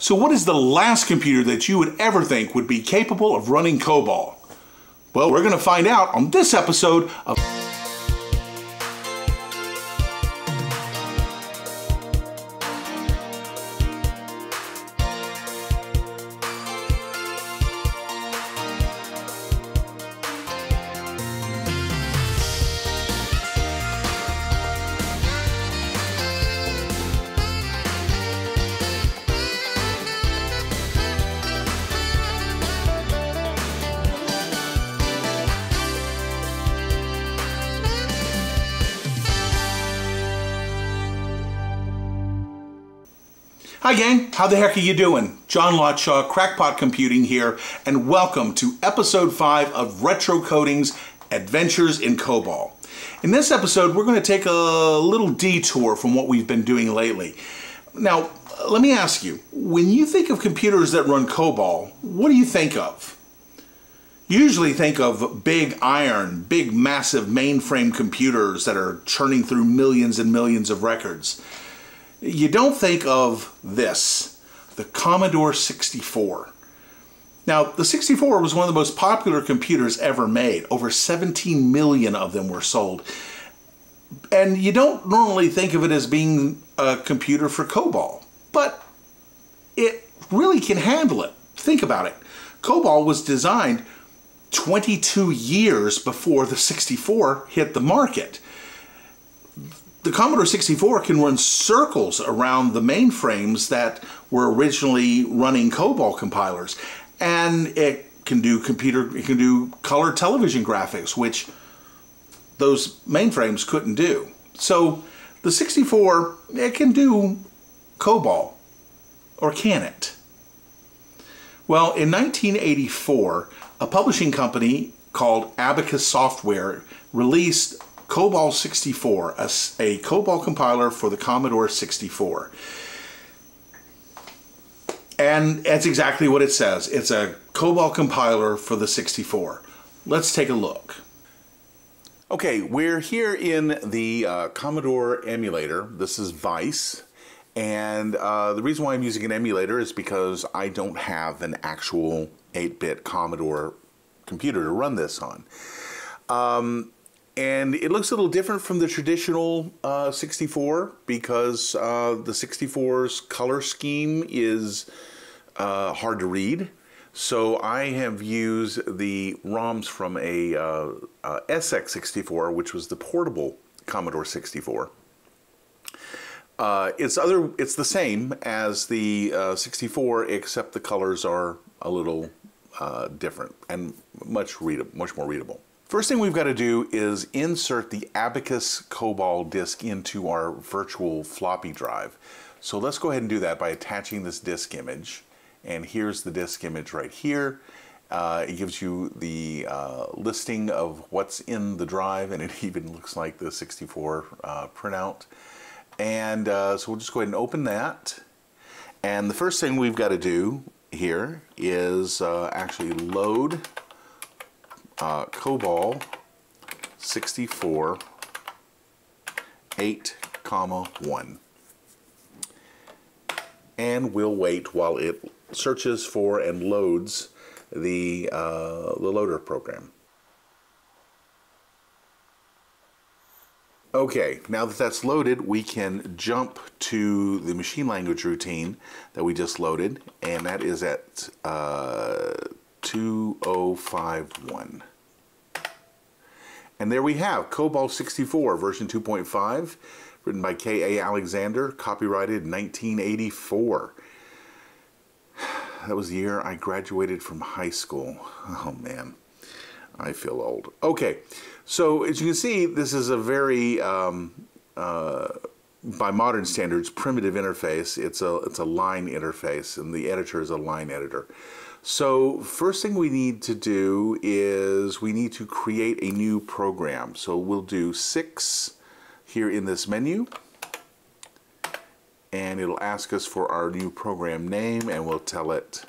So what is the last computer that you would ever think would be capable of running COBOL? Well, we're going to find out on this episode of Hi gang, how the heck are you doing? John Lotshaw, Crackpot Computing here, and welcome to episode 5 of Retro Coding's Adventures in COBOL. In this episode, we're going to take a little detour from what we've been doing lately. Now, let me ask you, when you think of computers that run COBOL, what do you think of? Usually think of big iron, big massive mainframe computers that are churning through millions and millions of records you don't think of this, the Commodore 64. Now, the 64 was one of the most popular computers ever made. Over 17 million of them were sold. And you don't normally think of it as being a computer for COBOL, but it really can handle it. Think about it. COBOL was designed 22 years before the 64 hit the market the Commodore 64 can run circles around the mainframes that were originally running COBOL compilers. And it can do computer, it can do color television graphics, which those mainframes couldn't do. So the 64, it can do COBOL, or can it? Well, in 1984, a publishing company called Abacus Software released COBOL 64, a, a COBOL compiler for the Commodore 64. And that's exactly what it says. It's a COBOL compiler for the 64. Let's take a look. Okay, we're here in the uh, Commodore emulator. This is Vice. And uh, the reason why I'm using an emulator is because I don't have an actual 8-bit Commodore computer to run this on. Um, and it looks a little different from the traditional uh, 64 because uh, the 64's color scheme is uh, hard to read. So I have used the ROMs from a uh, uh, SX64, which was the portable Commodore 64. Uh, it's other. It's the same as the 64, except the colors are a little different and much read much more readable. First thing we've got to do is insert the Abacus COBOL disk into our virtual floppy drive. So let's go ahead and do that by attaching this disk image. And here's the disk image right here. Uh, it gives you the uh, listing of what's in the drive and it even looks like the 64 uh, printout. And uh, so we'll just go ahead and open that. And the first thing we've got to do here is uh, actually load uh, COBOL 64 8 comma 1 and we'll wait while it searches for and loads the, uh, the loader program. Okay, now that that's loaded, we can jump to the machine language routine that we just loaded, and that is at uh, 2051. And there we have COBOL 64 version 2.5, written by K.A. Alexander, copyrighted 1984. That was the year I graduated from high school. Oh man, I feel old. Okay, so as you can see, this is a very, um, uh, by modern standards, primitive interface. It's a, it's a line interface, and the editor is a line editor. So first thing we need to do is we need to create a new program. So we'll do six here in this menu and it'll ask us for our new program name and we'll tell it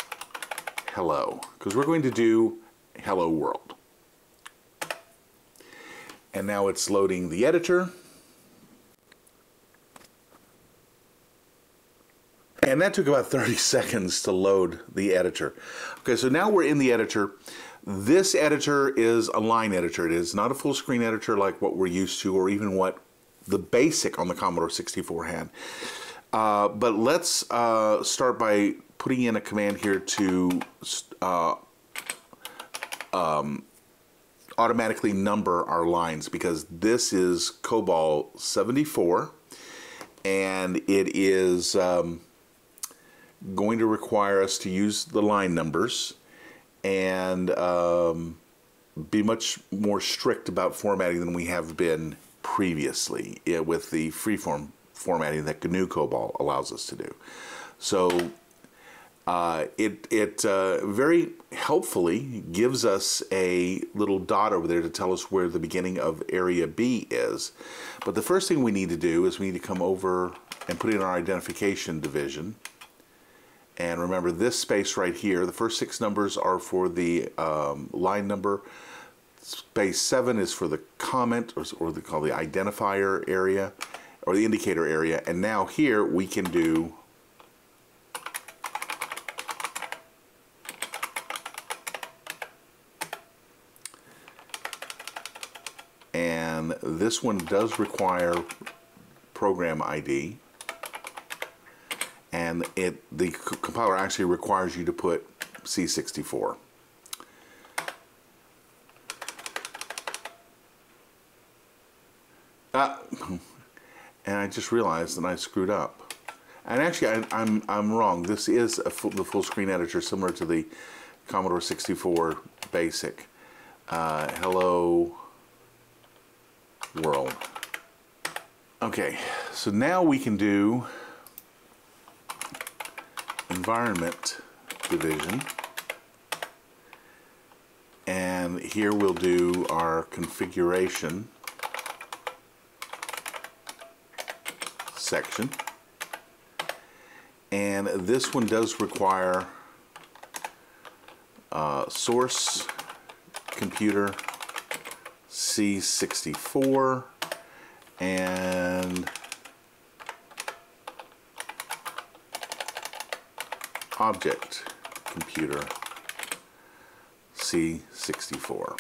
hello because we're going to do hello world. And now it's loading the editor And that took about 30 seconds to load the editor. Okay, so now we're in the editor. This editor is a line editor. It is not a full screen editor like what we're used to or even what the basic on the Commodore 64 had. Uh, but let's uh, start by putting in a command here to uh, um, automatically number our lines because this is COBOL 74 and it is um, going to require us to use the line numbers and um, be much more strict about formatting than we have been previously with the freeform formatting that GNU COBOL allows us to do. So uh, it it uh, very helpfully gives us a little dot over there to tell us where the beginning of area B is. But the first thing we need to do is we need to come over and put in our identification division. And remember this space right here, the first six numbers are for the um, line number. Space 7 is for the comment, or, or they call the identifier area, or the indicator area. And now here we can do and this one does require program ID and it the compiler actually requires you to put C64 uh, and I just realized that I screwed up. And actually I, am I'm, I'm wrong. This is full, the full screen editor similar to the Commodore 64 basic. Uh, hello world. Okay, so now we can do environment division. And here we'll do our configuration section. And this one does require uh, source computer C64 and object computer C64.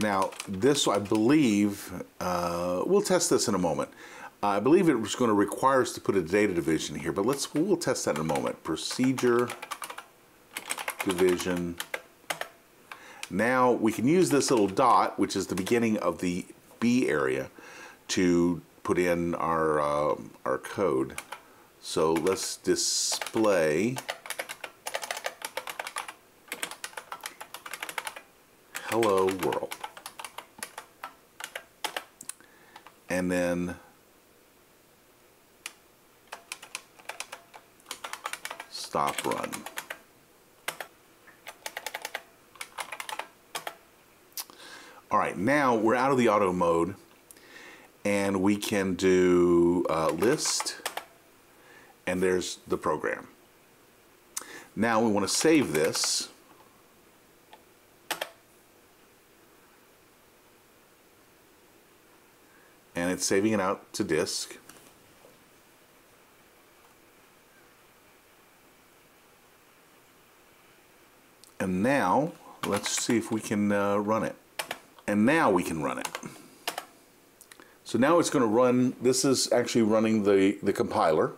Now this I believe, uh, we'll test this in a moment. I believe it was going to require us to put a data division here, but let's we'll test that in a moment. Procedure division now we can use this little dot, which is the beginning of the B area, to put in our, uh, our code. So let's display hello world. And then stop run. All right, now we're out of the auto mode and we can do uh, list and there's the program. Now we want to save this. And it's saving it out to disk. And now let's see if we can uh, run it and now we can run it. So now it's going to run, this is actually running the, the compiler.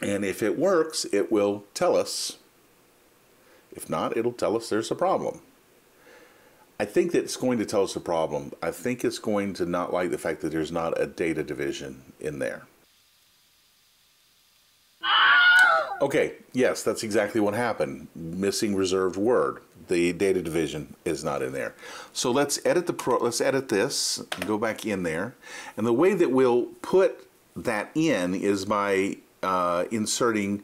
And if it works, it will tell us. If not, it'll tell us there's a problem. I think that it's going to tell us a problem. I think it's going to not like the fact that there's not a data division in there. Okay, yes, that's exactly what happened. Missing reserved word. The data division is not in there. So let's edit the pro let's edit this go back in there. And the way that we'll put that in is by uh, inserting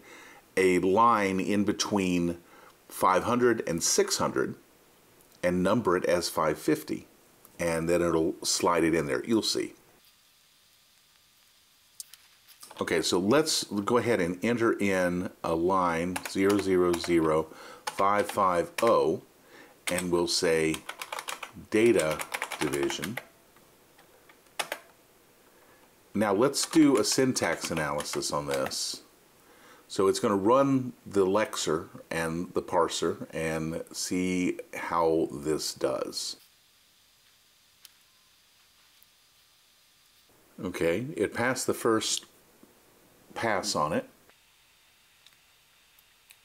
a line in between 500 and 600 and number it as 550 and then it'll slide it in there. You'll see. Okay, so let's go ahead and enter in a line 000550 and we'll say data division Now let's do a syntax analysis on this. So it's going to run the lexer and the parser and see how this does. Okay, it passed the first pass on it.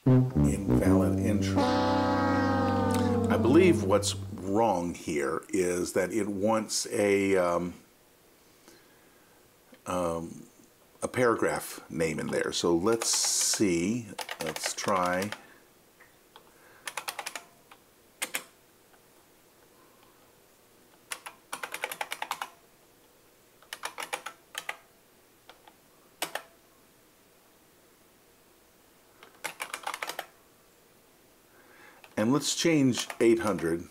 Invalid entry. I believe what's wrong here is that it wants a um, um, a paragraph name in there. So let's see. Let's try. And let's change 800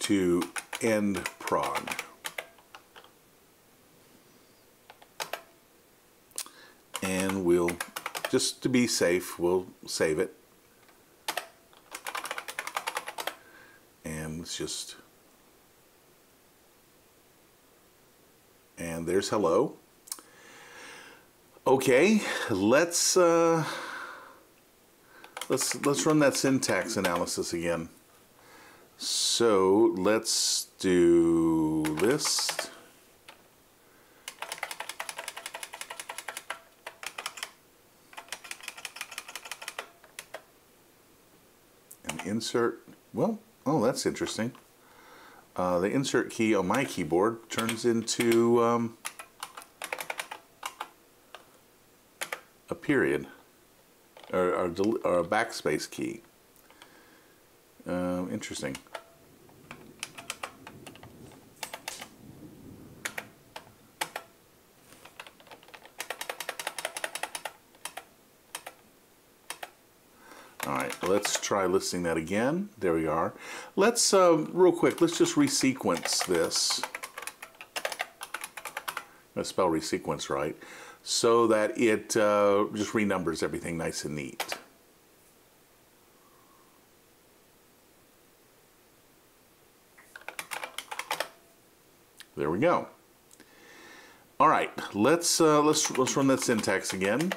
to end prod. And we'll, just to be safe, we'll save it. And let's just, and there's hello. Okay, let's uh, let's let's run that syntax analysis again. So let's do list. And insert, well, oh, that's interesting. Uh, the insert key on my keyboard turns into um, a period or, or, or a backspace key. Uh, interesting. All right, let's try listing that again. There we are. Let's, uh, real quick, let's just resequence this. Spell resequence right so that it uh, just renumbers everything nice and neat. There we go. All right, let's uh, let's let's run that syntax again.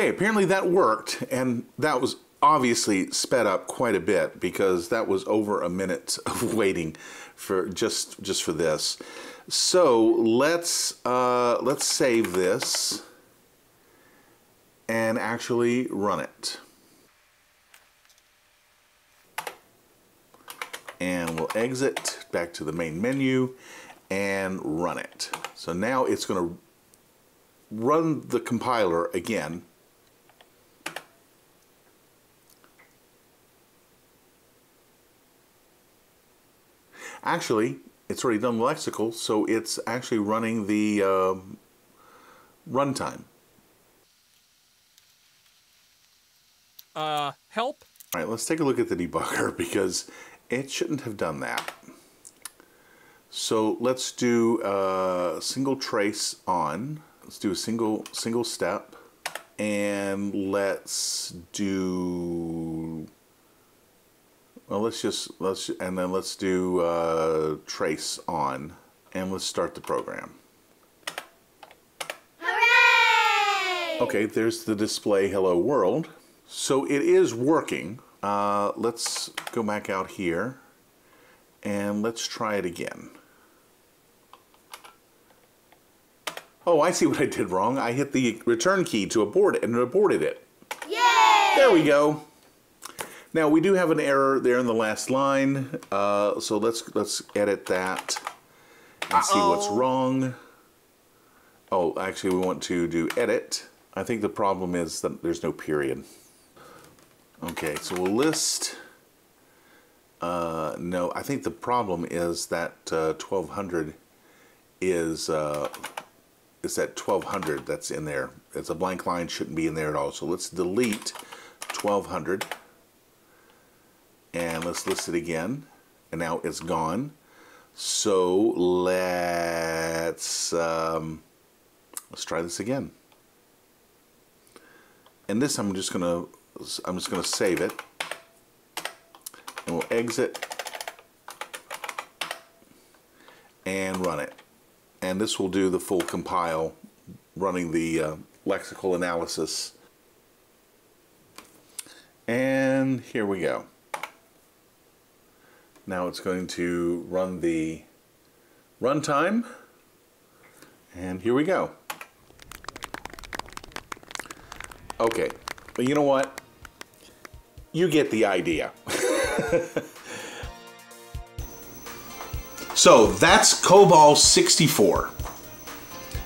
Okay, apparently that worked, and that was obviously sped up quite a bit because that was over a minute of waiting for just just for this. So let's uh, let's save this and actually run it. And we'll exit back to the main menu and run it. So now it's going to run the compiler again Actually, it's already done lexical, so it's actually running the uh, runtime. Uh, help? All right, let's take a look at the debugger because it shouldn't have done that. So let's do a single trace on. Let's do a single single step, and let's do well, let's just, let's, and then let's do uh, trace on, and let's start the program. Hooray! Okay, there's the display hello world. So it is working. Uh, let's go back out here, and let's try it again. Oh, I see what I did wrong. I hit the return key to abort it, and it aborted it. Yay! There we go. Now we do have an error there in the last line, uh, so let's let's edit that and uh -oh. see what's wrong. Oh, actually we want to do edit. I think the problem is that there's no period. Okay, so we'll list. Uh, no, I think the problem is that uh, 1200 is uh, is that 1200 that's in there. It's a blank line, shouldn't be in there at all. So let's delete 1200 and let's list it again. And now it's gone. So let's um, let's try this again. And this I'm just gonna I'm just gonna save it. And we'll exit. And run it. And this will do the full compile running the uh, lexical analysis. And here we go now it's going to run the runtime and here we go Okay, but you know what? You get the idea. so that's COBOL 64.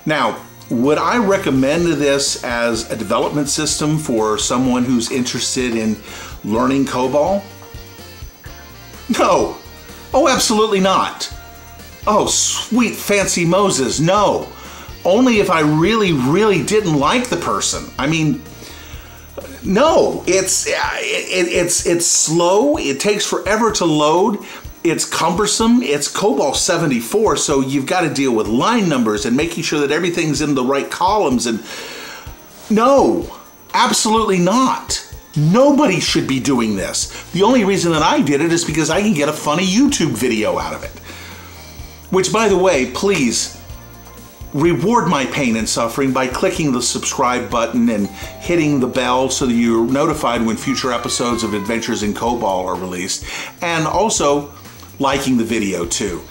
Now, would I recommend this as a development system for someone who's interested in learning COBOL? No. Oh, absolutely not. Oh, sweet fancy Moses, no. Only if I really, really didn't like the person. I mean, no, it's uh, it, it's it's slow. It takes forever to load. It's cumbersome. It's COBOL 74, so you've got to deal with line numbers and making sure that everything's in the right columns. And no, absolutely not. Nobody should be doing this. The only reason that I did it is because I can get a funny YouTube video out of it. Which, by the way, please reward my pain and suffering by clicking the subscribe button and hitting the bell so that you're notified when future episodes of Adventures in COBOL are released, and also liking the video too.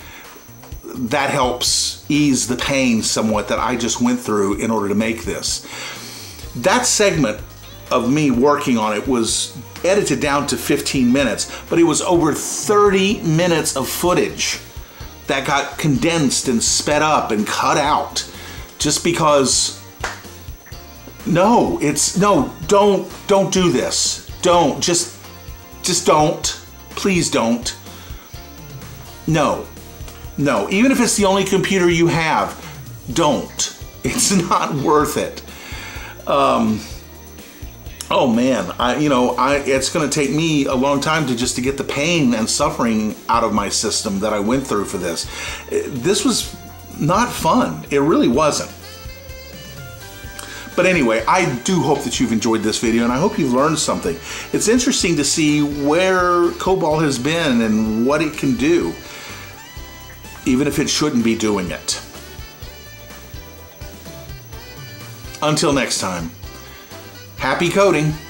That helps ease the pain somewhat that I just went through in order to make this. That segment of me working on it was edited down to 15 minutes, but it was over 30 minutes of footage that got condensed and sped up and cut out just because no it's no don't don't do this. Don't just just don't. Please don't. No no. Even if it's the only computer you have don't. It's not worth it. Um oh man, I you know I it's going to take me a long time to just to get the pain and suffering out of my system that I went through for this. This was not fun. It really wasn't. But anyway, I do hope that you've enjoyed this video and I hope you've learned something. It's interesting to see where COBOL has been and what it can do, even if it shouldn't be doing it. Until next time. Happy coding!